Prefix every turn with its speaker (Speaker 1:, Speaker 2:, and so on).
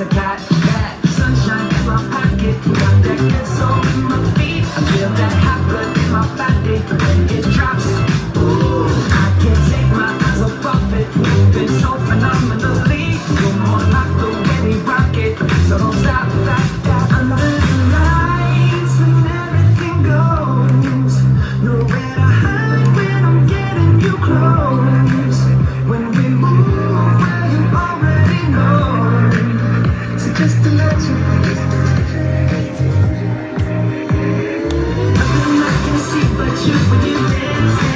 Speaker 1: A I got that sunshine in my pocket, got that good soul in my feet. I feel that hot blood in my body when it drops. Ooh, I can't take my eyes off it, so phenomenally. More like so don't Just when you dance